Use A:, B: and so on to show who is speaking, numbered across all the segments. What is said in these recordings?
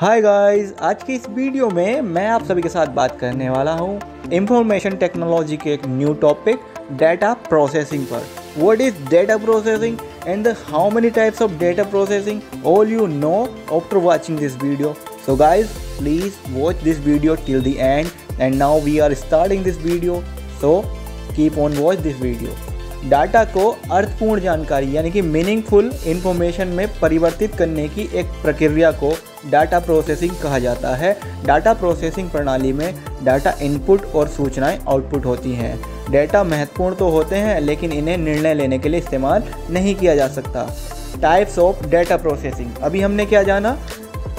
A: Hi guys आज की इस वीडियो में मैं आप सभी के साथ बात करने वाला हूँ इंफॉर्मेशन टेक्नोलॉजी के एक न्यू टॉपिक डेटा प्रोसेसिंग पर। What is data processing and the how many types of data processing all you know after watching this video so guys please watch this video till the end and now we are starting this video so keep on watch this video data को अर्थपूर्ण जानकारी, यानी कि meaningful information में परिवर्तित करने की एक प्रक्रिया को डाटा प्रोसेसिंग कहा जाता है। डाटा प्रोसेसिंग प्रणाली में डाटा इनपुट और सूचनाएँ आउटपुट होती हैं। डेटा महत्वपूर्ण तो होते हैं, लेकिन इन्हें निर्णय लेने के लिए इस्तेमाल नहीं किया जा सकता। टाइप्स ऑफ़ डाटा प्रोसेसिंग अभी हमने क्या जाना?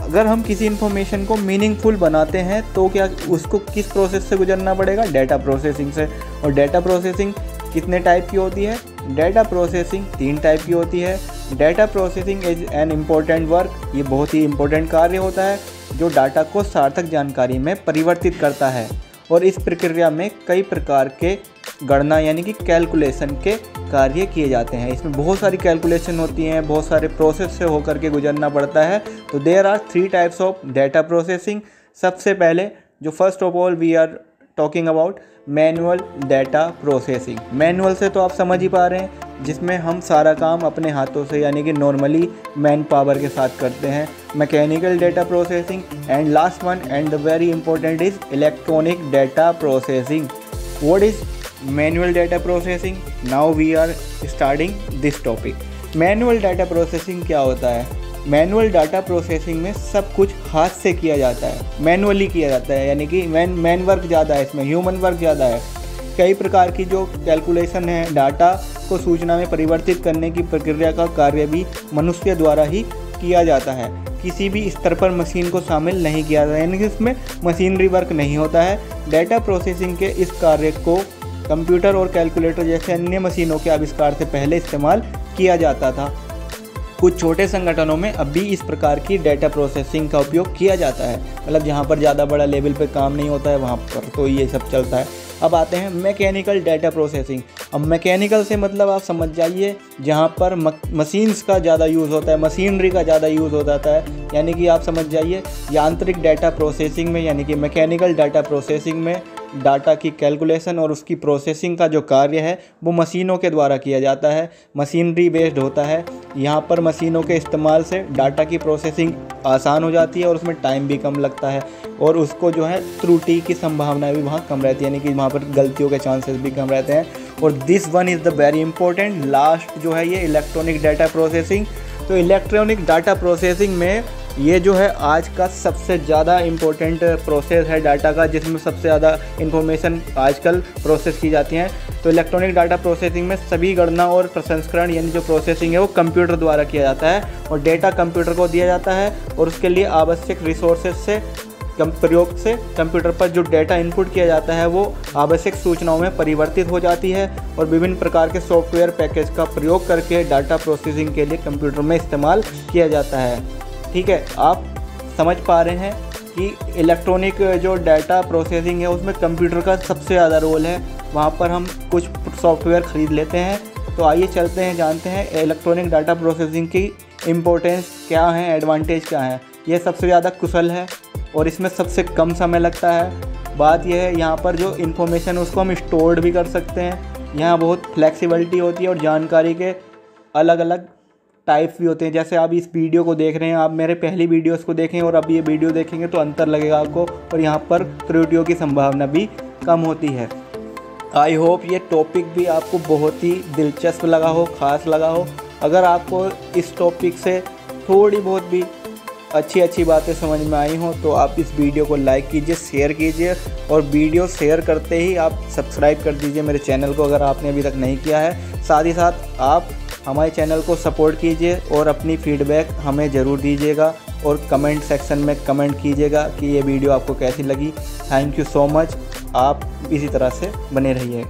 A: अगर हम किसी इन्फॉर्मेशन को मीनिंगफुल बनाते हैं तो क्या उसको किस प्रोसेस से गुजरना पड़ेगा? डाटा प्रोसेसिंग से। और डाटा प्रोसेसिंग कितने टाइप की होती है? डेटा प्रोसेसिंग तीन टाइप की होती है। Data processing is an important work ये बहुत ही इम्पोर्टेंट कार्य होता है, जो डाटा को सार्थक जानकारी में परिवर्तित करता है और इस प्रक्रिया में कई प्रकार के गणना यानी कि कैलकुलेशन के कार्य किए जाते हैं। इसमें बहुत सारी कैलकुलेशन होती हैं, बहुत सारे प्रोसेस से होकर के गुजरना पड़ता है। तो there are three types of data processing सबसे पहले, जो first of all we are talking about manual data processing manual से तो आप समझ ही पा रहे हैं, जिसमें हम सारा काम अपने हाथों से, यानी कि नॉर्मली मैन पावर के साथ करते हैं। Mechanical data processing and last one and the very important is electronic data processing what is manual data processing now we are starting this topic manual data processing क्या होता है? Manual data processing में सब कुछ हाथ से किया जाता है, मैनुअली किया जाता है, यानी कि मैन मैन वर्क ज़्यादा है इसमें, ह्यूमन वर्क ज़्यादा है। कई प्रकार की जो कैलकुलेशन है डाटा को सूचना में परिवर्तित करने की प्रक्रिया का कार्य भी मनुष्य द्वारा ही किया जाता है। किसी भी स्तर पर मशीन को शामिल नहीं किया जाता, यानी कि इसमें मशीनरी वर्क नहीं होता है। डाटा प्रोसेसिंग के इस कार्य को कंप्यूटर और कैलकुलेटर जैसे अन्य मशीनों के आविष्कार से पहले इस्तेमाल किया जाता था। कुछ छोटे संगठनों में अब भी इस प्रकार की डेटा प्रोसेसिंग का उपयोग किया जाता है। मतलब जहाँ पर ज़्यादा बड़ा लेवल पर काम नहीं होता है, वहाँ पर तो ये सब चलता है। अब आते हैं मैकेनिकल डेटा प्रोसेसिंग अब मैकेनिकल से मतलब आप समझ जाइए, जहाँ पर मशीन्स का ज़्यादा यूज़ होता है मशीनरी का ज़्यादा यूज़ हो जाता है। यानी कि आप समझ जाइए, यांत्रिक डाटा प्रोसेसिंग में, यानी कि मैकेनिकल डाटा प्रोसेसिंग में डाटा की कैलकुलेशन और उसकी प्रोसेसिंग का जो कार्य है, वो मशीनों के द्वारा किया जाता है। मशीनरी बेस्ड होता है। यहाँ पर मशीनों के इस्तेमाल से डाटा की प्रोसेसिंग आसान हो जाती है और उसमें टाइम भी कम लगता है। और उसको जो है, त्रुटि की संभावना भी वहाँ कम रहती है, यानी कि वहाँ पर गलतियों के चांसेस भी कम रहते हैं। और this one is the very important last जो है ये इलेक्ट्रॉनिक डाटा प्रोसेसिंग तो इलेक्ट्रॉनिक डाटा प्रोसेसिंग में ये जो है आज का सबसे ज़्यादा इम्पोर्टेंट प्रोसेस है डाटा का, जिसमें सबसे ज़्यादा इन्फॉर्मेशन आजकल प्रोसेस की जाती हैं। तो इलेक्ट्रॉनिक डाटा प्रोसेसिंग में सभी गणना और प्रसंस्करण, यानी जो प्रोसेसिंग है, वो कंप्यूटर द्वारा किया जाता है और डेटा कंप्यूटर को दिया जाता है और उसके लिए आवश्यक रिसोर्सेज से प्रयोग से कंप्यूटर पर जो डेटा इनपुट किया जाता है, वो आवश्यक सूचनाओं में परिवर्तित हो जाती है और विभिन्न प्रकार के सॉफ्टवेयर पैकेज का प्रयोग करके डाटा प्रोसेसिंग के लिए कंप्यूटर में इस्तेमाल किया जाता है। ठीक है, आप समझ पा रहे हैं कि इलेक्ट्रॉनिक जो डाटा प्रोसेसिंग है, उसमें कंप्यूटर का सबसे ज़्यादा रोल है। वहाँ पर हम कुछ सॉफ्टवेयर ख़रीद लेते हैं। तो आइए चलते हैं, जानते हैं इलेक्ट्रॉनिक डाटा प्रोसेसिंग की इम्पोर्टेंस क्या है एडवांटेज क्या है। ये सबसे ज़्यादा कुशल है और इसमें सबसे कम समय लगता है। बात यह है, यहाँ पर जो इन्फॉर्मेशन उसको हम स्टोर्ड भी कर सकते हैं। यहाँ बहुत फ्लेक्सिबिलिटी होती है और जानकारी के अलग अलग टाइप्स भी होते हैं। जैसे आप इस वीडियो को देख रहे हैं, आप मेरे पहली वीडियोस को देखें और अब ये वीडियो देखेंगे तो अंतर लगेगा आपको और यहाँ पर त्रुटियों की संभावना भी कम होती है। आई होप ये टॉपिक भी आपको बहुत ही दिलचस्प लगा हो, ख़ास लगा हो। अगर आपको इस टॉपिक से थोड़ी बहुत भी अच्छी अच्छी बातें समझ में आई हों तो आप इस वीडियो को लाइक कीजिए शेयर कीजिए और वीडियो शेयर करते ही आप सब्सक्राइब कर दीजिए मेरे चैनल को अगर आपने अभी तक नहीं किया है। साथ ही साथ आप हमारे चैनल को सपोर्ट कीजिए और अपनी फीडबैक हमें ज़रूर दीजिएगा और कमेंट सेक्शन में कमेंट कीजिएगा कि ये वीडियो आपको कैसी लगी। थैंक यू सो मच आप इसी तरह से बने रहिए।